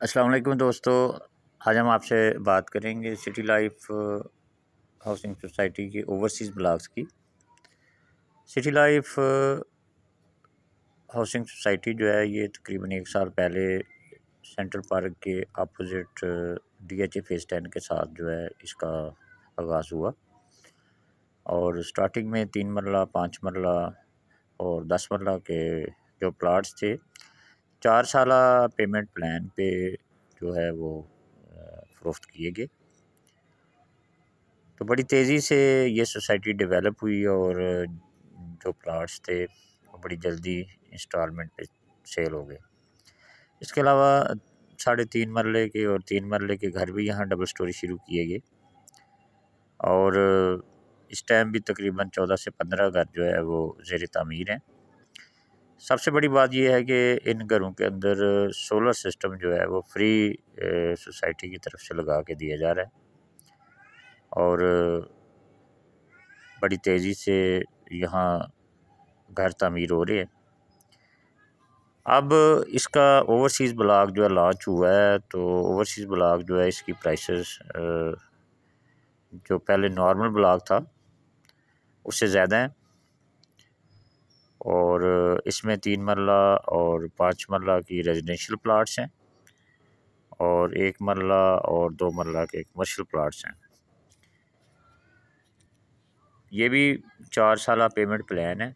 अस्सलाम वालेकुम दोस्तों। आज हम आपसे बात करेंगे सिटी लाइफ, हाउसिंग सोसाइटी के ओवरसीज़ ब्लॉक्स की। सिटी लाइफ, हाउसिंग सोसाइटी जो है, ये तकरीबन एक साल पहले सेंट्रल पार्क के अपोजिट, डीएचए फेस टेन के साथ जो है, इसका आगाज़ हुआ। और स्टार्टिंग में तीन मरला, पाँच मरला और दस मरला के जो प्लाट्स थे चार साल पेमेंट प्लान पे जो है वो फ़रोख्त किए गए। तो बड़ी तेज़ी से ये सोसाइटी डेवलप हुई और जो प्लाट्स थे, वो बड़ी जल्दी इंस्टॉलमेंट पे सेल हो गए। इसके अलावा साढ़े तीन मरले के और तीन मरले के घर भी यहाँ डबल स्टोरी शुरू किए गए। और इस टाइम भी तकरीबन चौदह से पंद्रह घर जो है वो जेर तमीर हैं। सबसे बड़ी बात यह है कि इन घरों के अंदर सोलर सिस्टम जो है वो फ्री सोसाइटी की तरफ़ से लगा के दिया जा रहा है। और बड़ी तेज़ी से यहाँ घर तमीर हो रहे हैं। अब इसका ओवरसीज़ ब्लॉक जो है लॉन्च हुआ है तो ओवरसीज़ ब्लॉक जो है इसकी प्राइसेस जो पहले नॉर्मल ब्लॉक था, उससे ज़्यादा है। और इसमें तीन मरला और पाँच मरला की रेजिडेंशियल प्लाट्स हैं और एक मरला और दो मरला के कमर्शियल प्लाट्स हैं। ये भी चार साल पेमेंट प्लान है।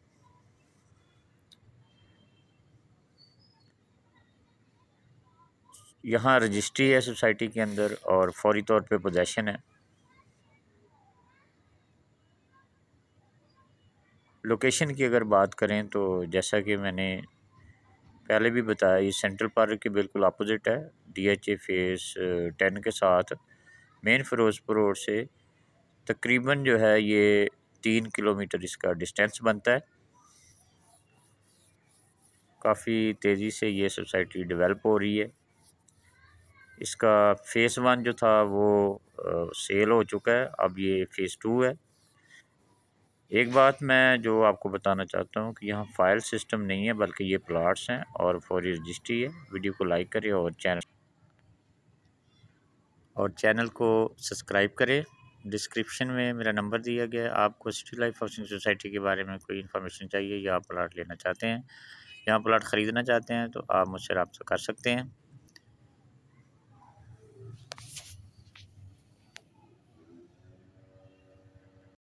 यहाँ रजिस्ट्री है सोसाइटी के अंदर और फौरी तौर पे पोजेशन है। लोकेशन की अगर बात करें तो जैसा कि मैंने पहले भी बताया ये सेंट्रल पार्क के बिल्कुल अपोजिट है। डीएचए फेस टेन के साथ। मेन फ़िरोज़पुर रोड से तकरीबन जो है ये तीन किलोमीटर इसका डिस्टेंस बनता है। काफ़ी तेज़ी से ये सोसाइटी डेवलप हो रही है। इसका फ़ेस वन जो था वो आ, सेल हो चुका है। अब ये फ़ेस टू है। एक बात मैं जो आपको बताना चाहता हूँ कि यहाँ फ़ाइल सिस्टम नहीं है, बल्कि ये प्लाट्स हैं और फौरी रजिस्ट्री है। वीडियो को लाइक करें और चैनल और चैनल को सब्सक्राइब करें। डिस्क्रिप्शन में मेरा नंबर दिया गया है। आपको सिटी लाइफ हाउसिंग सोसाइटी के बारे में कोई इन्फॉर्मेशन चाहिए या आप प्लाट लेना चाहते हैं, या प्लाट ख़रीदना चाहते हैं तो आप मुझसे रबता कर सकते हैं।